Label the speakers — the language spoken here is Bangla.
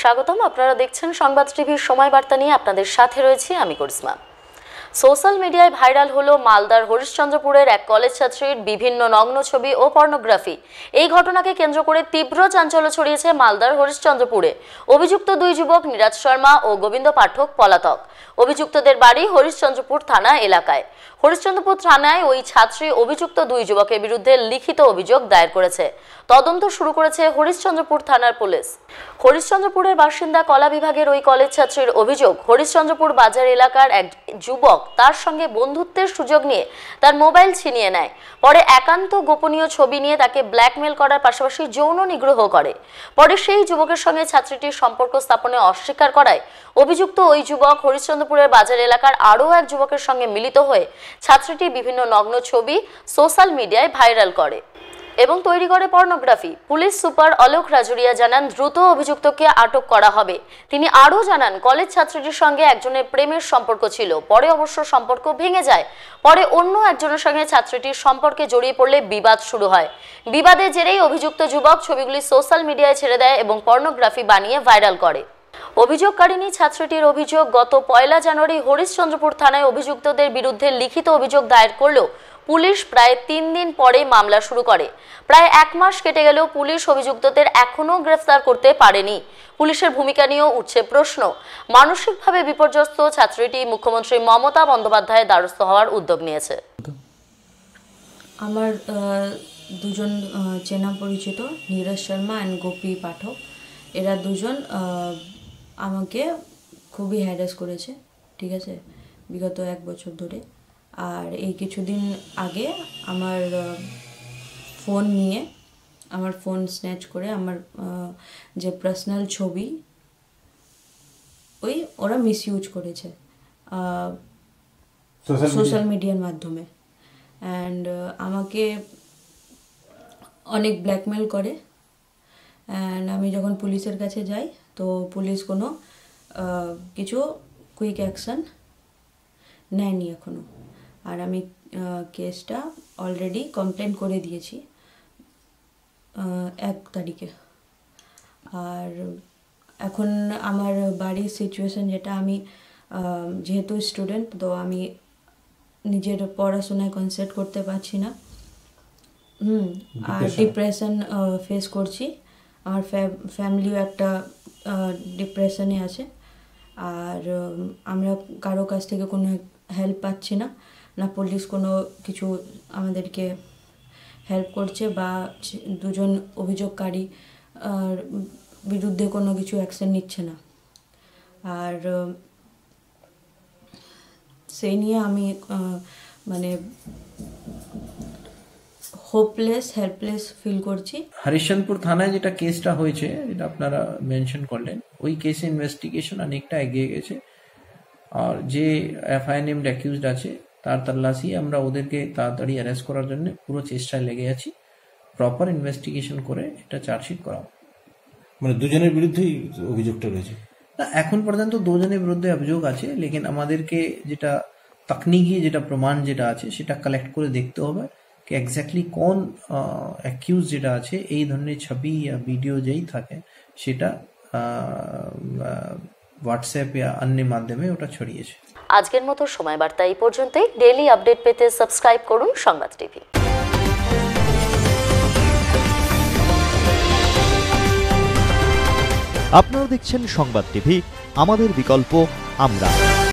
Speaker 1: স্বাগতম। আপনারা দেখছেন সংবাদ টিভির সময় বার্তা নিয়ে আপনাদের সাথে রয়েছি আমি করিসমা সোশ্যাল মিডিয়ায় ভাইরাল হলো মালদার হরিশ্চন্দ্রপুরের এক কলেজ ছাত্রীর বিভিন্ন নগ্ন ছবি ও পর্নোগ্রাফি। এই ঘটনাকে কেন্দ্র করে তীব্র চাঞ্চল্য ছড়িয়েছে মালদার হরিশ্চন্দ্রপুরে। অভিযুক্ত দুই যুবক নীরাজ শর্মা ও গোবিন্দ পাঠক পলাতক। অভিযুক্তদের বাড়ি হরিশ্চন্দ্রপুর থানা এলাকায়। হরিশ্চন্দ্রপুর থানায় ওই ছাত্রী অভিযুক্ত দুই যুবকের বিরুদ্ধে লিখিত অভিযোগ দায়ের করেছে। তদন্ত শুরু করেছে হরিশ্চন্দ্রপুর থানার পুলিশ। হরিশ্চন্দ্রপুরের বাসিন্দা কলা বিভাগের ওই কলেজ ছাত্রীর অভিযোগ, হরিশ্চন্দ্রপুর বাজার এলাকার এক যুবক তার সঙ্গে বন্ধুত্বের সুযোগ নিয়ে তার মোবাইল ছিনিয়ে নেয়। পরে একান্ত গোপনীয় ছবি নিয়ে তাকে ব্ল্যাকমেল করার পাশাপাশি যৌন নিগ্রহ করে। পরে সেই যুবকের সঙ্গে ছাত্রীটির সম্পর্ক স্থাপনে অস্বীকার করায় অভিযুক্ত ওই যুবক হরিশ্চন্দ্রপুরের বাজার এলাকার আরও এক যুবকের সঙ্গে মিলিত হয়ে ছাত্রীটি বিভিন্ন নগ্ন ছবি সোশ্যাল মিডিয়ায় ভাইরাল করে এবং তৈরি করে pornography. Police super Alok Rajuria জানান, দ্রুত অভিযুক্তকে আটক করা হবে। তিনি আরও জানান, কলেজ ছাত্রীটির সঙ্গে একজনের প্রেমের সম্পর্ক ছিল। পরে অবশ্য সম্পর্ক ভেঙে যায়। পরে অন্য একজনের সঙ্গে ছাত্রীটির সম্পর্কে জড়িয়ে পড়লে বিবাদ শুরু হয়। বিবাদের জেরেই অভিযুক্ত যুবক ছবিগুলি সোশ্যাল মিডিয়ায় ছেড়ে দেয় এবং পর্নোগ্রাফি বানিয়ে ভাইরাল করে। অভিযোগকারিণী ছাত্রটির অভিযোগ, গত পয়লা জানুয়ারি হরিশ্চন্দ্রপুর থানায় অভিযুক্তদের বিরুদ্ধে লিখিত অভিযোগ দায়ের করলেও পুলিশ প্রায় তিন দিন পরে মামলা শুরু করে। প্রায় এক মাস কেটে গেলেও পুলিশ অভিযুক্তদের এখনও গ্রেফতার করতে পারেনি। পুলিশের ভূমিকা নিয়েও উঠছে প্রশ্ন। মানসিকভাবে বিপর্যস্ত ছাত্রীটি মুখ্যমন্ত্রী মমতা বন্দ্যোপাধ্যায়ের দ্বারস্থ হওয়ার উদ্যোগ নিয়েছে।
Speaker 2: আমার দুজন চেনা পরিচিত, নীরজ শর্মা অ্যান্ড গোপী পাঠক। এরা দুজন আমাকে খুবই হ্যারাস করেছে ঠিক আছে? বিগত এক বছর ধরে। আর এই কিছুদিন আগে আমার ফোন নিয়ে আমার ফোন স্ন্যাচ করে আমার যে পার্সোনাল ছবি ওই ওরা মিসইউজ করেছে সোশ্যাল মিডিয়ার মাধ্যমে। অ্যান্ড আমাকে অনেক ব্ল্যাকমেল করে। অ্যান্ড আমি যখন পুলিশের কাছে যাই তো পুলিশ কোনো কিছু কুইক অ্যাকশন নেয়নি এখনও আর আমি কেসটা অলরেডি কমপ্লেন করে দিয়েছি এক তারিখে। আর এখন আমার বাড়ির সিচুয়েশন যেটা আমি যেহেতু স্টুডেন্ট তো আমি নিজের পড়াশোনায় কনসেন্ট্রেট করতে পারছি না। হুম আর ডিপ্রেশন ফেস করছি। আমার ফ্যামিলিও একটা ডিপ্রেশনে আছে। আর আমরা কারও কাছ থেকে কোনো হেল্প পাচ্ছি না। না পুলিশ কোনো কিছু আমাদেরকে হেল্প করছে বা দুজন অভিযোগকারী বিরুদ্ধে কোনো কিছু অ্যাকশন নিচ্ছে না। আর সেই নিয়ে আমি মানে হোপলেস হেল্পলেস ফিল করছি।
Speaker 3: হরিশ্চন্দ্রপুর থানায় যেটা কেসটা হয়েছে এটা আপনারা মেনশন করলেন ওই কেসে ইনভেস্টিগেশন অনেকটা এগিয়ে গেছে। আর যে এফআইআর নেমড অ্যাকিউজড আছে তার তল্লাশি আমরা ওদেরকে তাড়াতাড়ি অ্যারেস্ট করার জন্য পুরো চেষ্টায় লেগে আছি। প্রপার ইনভেস্টিগেশন করে এটা চার্জশিট করা
Speaker 4: মানে দুজনের বিরুদ্ধেই অভিযোগটা রয়েছে?
Speaker 3: না এখন পর্যন্ত দুজনের বিরুদ্ধে অভিযোগ আছে লেকিন আমাদেরকে যেটা তাকনিকি যেটা প্রমাণ যেটা আছে সেটা কালেক্ট করে দেখতে হবে। কি এক্স্যাক্টলি কোন অ্যাকিউজ যেটা আছে এই ধরনের ছবি या ভিডিও যেই থাকে সেটা হোয়াটসঅ্যাপ या অন্য মাধ্যমে ওটা ছড়িয়েছে
Speaker 1: আজকের মতো সময় বার্তা এই পর্যন্তই। ডেইলি আপডেট পেতে সাবস্ক্রাইব করুন সংবাদ টিভি।
Speaker 5: আপনারা দেখছেন সংবাদ টিভি আমাদের বিকল্প আমরা।